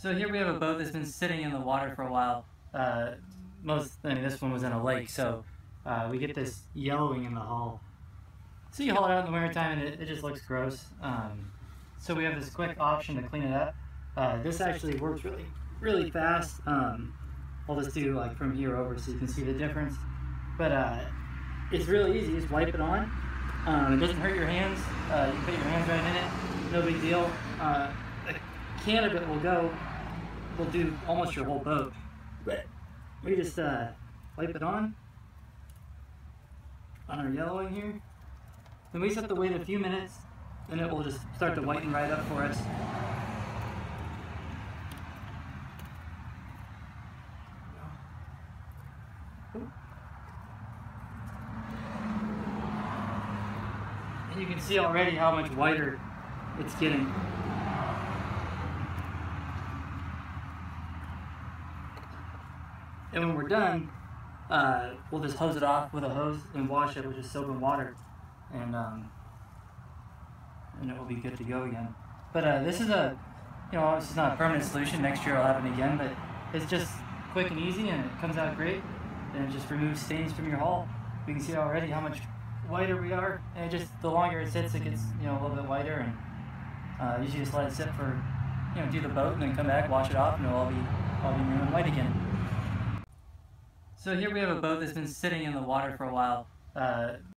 So here we have a boat that's been sitting in the water for a while. Uh, most, I mean, this one was in a lake, so uh, we get this yellowing in the hull. So you haul it out in the wintertime and it, it just looks gross. Um, so we have this quick option to clean it up. Uh, this actually works really, really fast. Um, I'll just do like from here over so you can see the difference. But uh, it's really easy. Just wipe it on. Um, it doesn't hurt your hands. Uh, you can put your hands right in it. No big deal. A can of it will go. Will do almost your whole boat. But we just uh, wipe it on on our yellowing here. Then we just have to wait a few minutes, and it will just start to whiten right up for us. And you can see already how much whiter it's getting. And when we're done, uh, we'll just hose it off with a hose and wash it with just soap and water, and um, and it will be good to go again. But uh, this is a, you know, this is not a permanent solution. Next year I'll have it again, but it's just quick and easy, and it comes out great. And it just removes stains from your hull. We can see already how much whiter we are, and it just the longer it sits, it gets you know a little bit whiter, and uh, usually just let it sit for, you know, do the boat, and then come back, wash it off, and it'll all be all be new and white again. So here we have a boat that's been sitting in the water for a while. Uh,